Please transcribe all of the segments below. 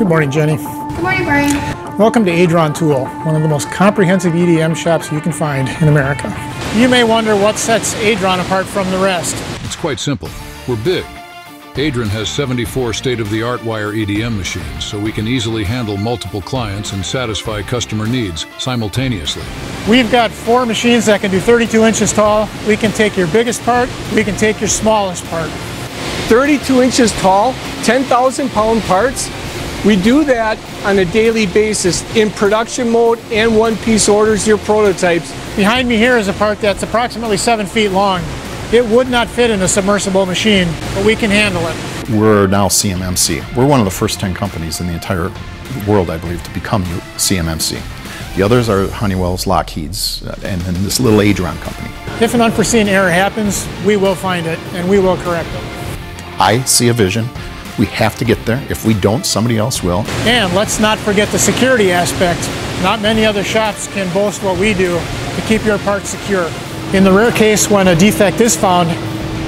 Good morning, Jenny. Good morning, Brian. Welcome to Adron Tool, one of the most comprehensive EDM shops you can find in America. You may wonder what sets Adron apart from the rest. It's quite simple. We're big. Adron has 74 state-of-the-art wire EDM machines, so we can easily handle multiple clients and satisfy customer needs simultaneously. We've got four machines that can do 32 inches tall. We can take your biggest part, we can take your smallest part. 32 inches tall, 10,000 pound parts. We do that on a daily basis in production mode and one piece orders, your prototypes. Behind me here is a part that's approximately seven feet long. It would not fit in a submersible machine, but we can handle it. We're now CMMC. We're one of the first 10 companies in the entire world, I believe, to become CMMC. The others are Honeywell's, Lockheed's, uh, and then this little Adron company. If an unforeseen error happens, we will find it and we will correct it. I see a vision. We have to get there. If we don't, somebody else will. And let's not forget the security aspect. Not many other shops can boast what we do to keep your parts secure. In the rare case when a defect is found,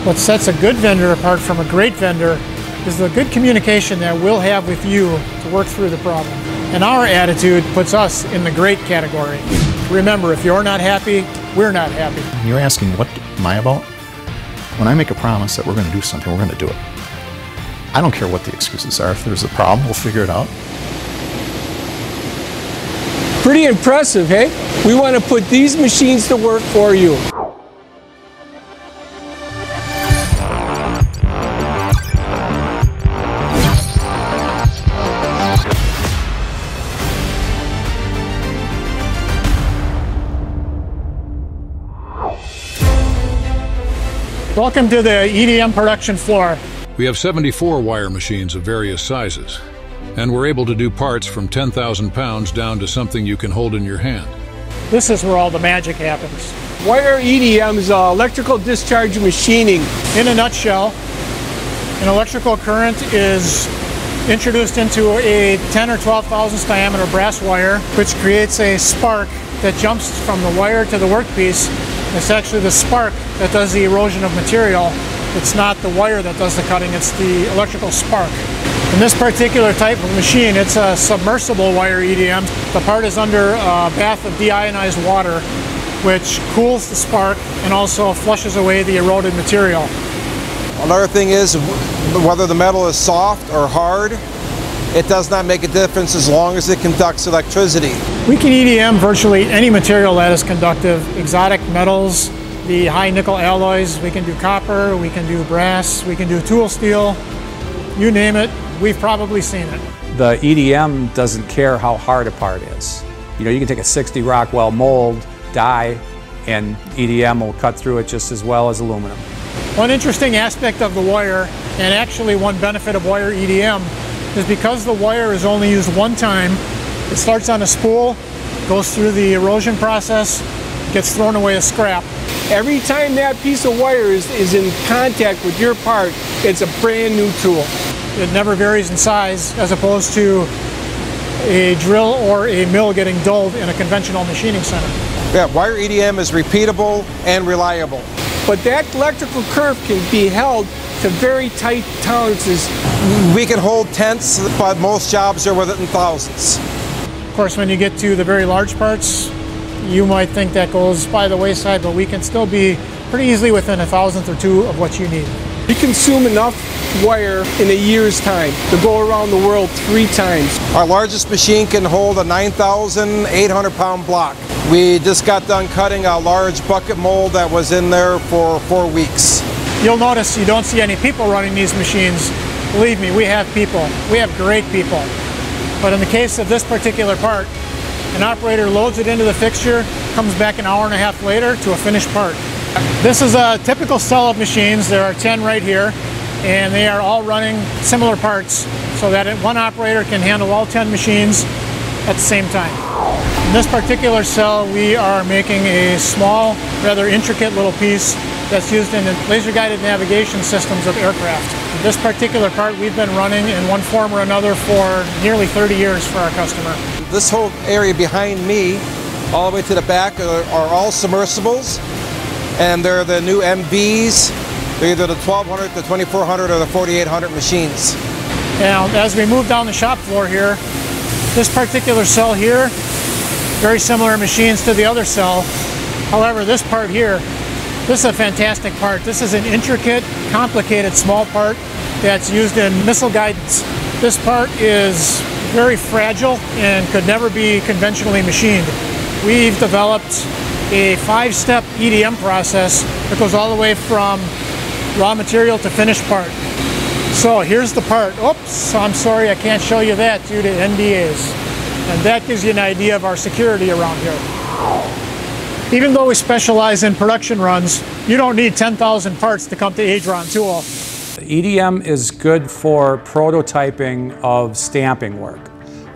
what sets a good vendor apart from a great vendor is the good communication that we'll have with you to work through the problem. And our attitude puts us in the great category. Remember, if you're not happy, we're not happy. You're asking, what am I about? When I make a promise that we're going to do something, we're going to do it. I don't care what the excuses are. If there's a problem, we'll figure it out. Pretty impressive, hey? We want to put these machines to work for you. Welcome to the EDM production floor. We have 74 wire machines of various sizes, and we're able to do parts from 10,000 pounds down to something you can hold in your hand. This is where all the magic happens. Wire EDM is uh, electrical discharge machining. In a nutshell, an electrical current is introduced into a 10 or 12 thousandths diameter brass wire, which creates a spark that jumps from the wire to the workpiece. It's actually the spark that does the erosion of material. It's not the wire that does the cutting, it's the electrical spark. In this particular type of machine, it's a submersible wire EDM. The part is under a bath of deionized water, which cools the spark and also flushes away the eroded material. Another thing is whether the metal is soft or hard, it does not make a difference as long as it conducts electricity. We can EDM virtually any material that is conductive, exotic metals, the high nickel alloys, we can do copper, we can do brass, we can do tool steel, you name it, we've probably seen it. The EDM doesn't care how hard a part is. You know, you can take a 60 Rockwell mold, die, and EDM will cut through it just as well as aluminum. One interesting aspect of the wire, and actually one benefit of wire EDM, is because the wire is only used one time, it starts on a spool, goes through the erosion process, gets thrown away as scrap. Every time that piece of wire is, is in contact with your part, it's a brand new tool. It never varies in size as opposed to a drill or a mill getting dulled in a conventional machining center. Yeah, wire EDM is repeatable and reliable. But that electrical curve can be held to very tight tolerances. We can hold tenths, but most jobs are within thousands. Of course, when you get to the very large parts, you might think that goes by the wayside, but we can still be pretty easily within a thousandth or two of what you need. We consume enough wire in a year's time to go around the world three times. Our largest machine can hold a 9,800 pound block. We just got done cutting a large bucket mold that was in there for four weeks. You'll notice you don't see any people running these machines. Believe me, we have people. We have great people. But in the case of this particular part, an operator loads it into the fixture, comes back an hour and a half later to a finished part. This is a typical cell of machines. There are 10 right here, and they are all running similar parts so that one operator can handle all 10 machines at the same time. In this particular cell, we are making a small, rather intricate little piece that's used in laser-guided navigation systems of aircraft. This particular part we've been running in one form or another for nearly 30 years for our customer. This whole area behind me, all the way to the back, are, are all submersibles, and they're the new MVs. They're either the 1200, the 2400, or the 4800 machines. Now, as we move down the shop floor here, this particular cell here, very similar machines to the other cell. However, this part here, this is a fantastic part. This is an intricate, complicated, small part that's used in missile guidance. This part is very fragile and could never be conventionally machined. We've developed a five-step EDM process that goes all the way from raw material to finished part. So here's the part. Oops, I'm sorry I can't show you that due to NDAs. And that gives you an idea of our security around here. Even though we specialize in production runs, you don't need 10,000 parts to come to Adron Tool. EDM is good for prototyping of stamping work.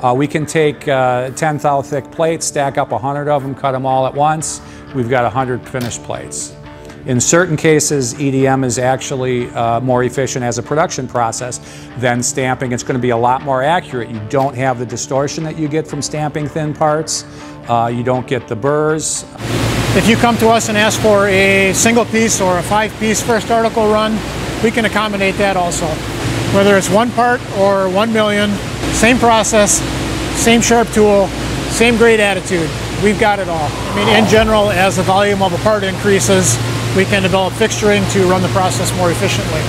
Uh, we can take uh, 10 thou thick plates, stack up 100 of them, cut them all at once. We've got 100 finished plates. In certain cases, EDM is actually uh, more efficient as a production process than stamping. It's going to be a lot more accurate. You don't have the distortion that you get from stamping thin parts. Uh, you don't get the burrs. If you come to us and ask for a single piece or a five piece first article run, we can accommodate that also. Whether it's one part or one million, same process, same sharp tool, same great attitude. We've got it all. I mean, in general, as the volume of a part increases, we can develop fixturing to run the process more efficiently.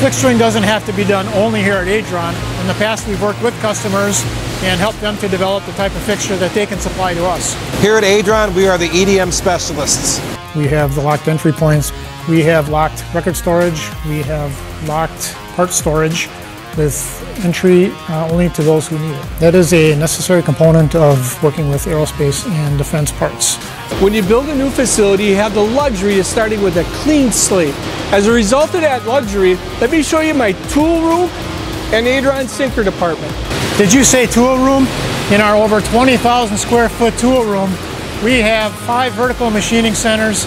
Fixturing doesn't have to be done only here at Adron. In the past, we've worked with customers and help them to develop the type of fixture that they can supply to us. Here at Adron, we are the EDM specialists. We have the locked entry points. We have locked record storage. We have locked part storage with entry uh, only to those who need it. That is a necessary component of working with aerospace and defense parts. When you build a new facility, you have the luxury of starting with a clean slate. As a result of that luxury, let me show you my tool room and Adron sinker department. Did you say tool room? In our over 20,000 square foot tool room, we have five vertical machining centers.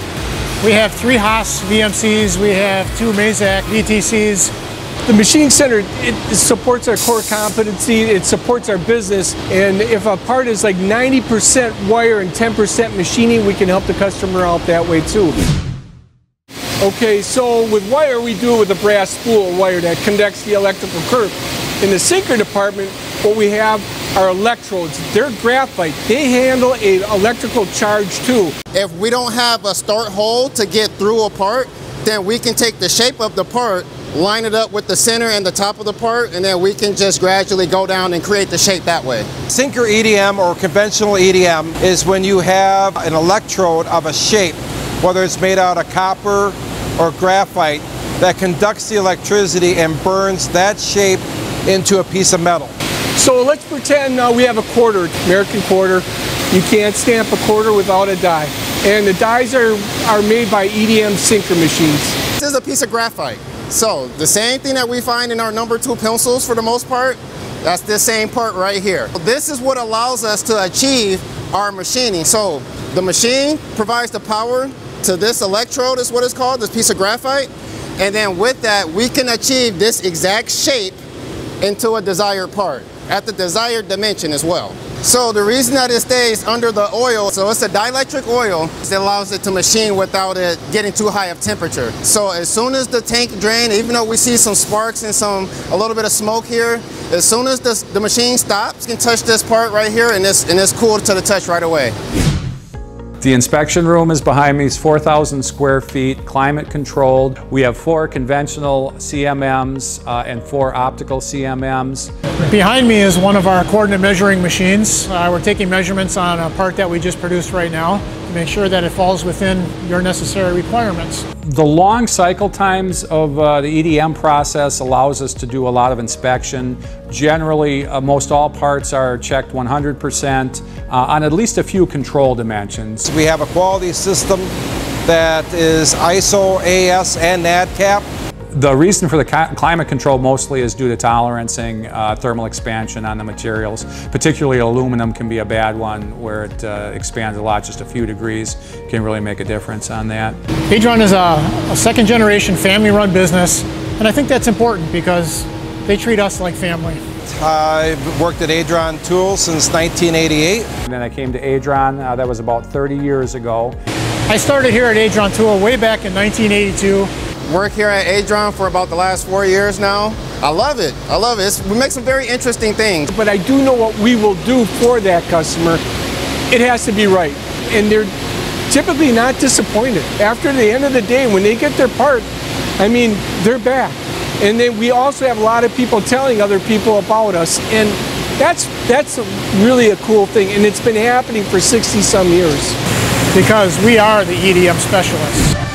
We have three Haas VMCs. We have two Mazak VTCs. The machine center, it supports our core competency, it supports our business, and if a part is like 90% wire and 10% machining, we can help the customer out that way too. Okay, so with wire, we do it with a brass spool wire that conducts the electrical current. In the sinker department, what we have are electrodes. They're graphite. They handle a electrical charge too. If we don't have a start hole to get through a part, then we can take the shape of the part line it up with the center and the top of the part, and then we can just gradually go down and create the shape that way. Sinker EDM or conventional EDM is when you have an electrode of a shape, whether it's made out of copper or graphite, that conducts the electricity and burns that shape into a piece of metal. So let's pretend uh, we have a quarter, American quarter. You can't stamp a quarter without a die. And the dies are, are made by EDM sinker machines. This is a piece of graphite. So the same thing that we find in our number two pencils for the most part, that's the same part right here. This is what allows us to achieve our machining. So the machine provides the power to this electrode is what it's called, this piece of graphite. And then with that, we can achieve this exact shape into a desired part at the desired dimension as well. So the reason that it stays under the oil, so it's a dielectric oil that allows it to machine without it getting too high of temperature. So as soon as the tank drain, even though we see some sparks and some a little bit of smoke here, as soon as this, the machine stops, you can touch this part right here and it's, and it's cool to the touch right away. The inspection room is behind me. It's 4,000 square feet, climate controlled. We have four conventional CMMs uh, and four optical CMMs. Behind me is one of our coordinate measuring machines. Uh, we're taking measurements on a part that we just produced right now to make sure that it falls within your necessary requirements. The long cycle times of uh, the EDM process allows us to do a lot of inspection. Generally, uh, most all parts are checked 100% uh, on at least a few control dimensions. We have a quality system that is ISO, AS, and NADCAP. The reason for the climate control mostly is due to tolerancing uh, thermal expansion on the materials. Particularly aluminum can be a bad one where it uh, expands a lot, just a few degrees can really make a difference on that. Adron is a, a second generation family run business and I think that's important because they treat us like family. I've worked at Adron Tools since 1988. And then I came to Adron, uh, that was about 30 years ago. I started here at Adron Tool way back in 1982. Work here at Adron for about the last four years now. I love it. I love it. It's, we make some very interesting things. But I do know what we will do for that customer. It has to be right. And they're typically not disappointed. After the end of the day, when they get their part, I mean, they're back. And then we also have a lot of people telling other people about us. And that's, that's really a cool thing. And it's been happening for 60 some years. Because we are the EDM specialists.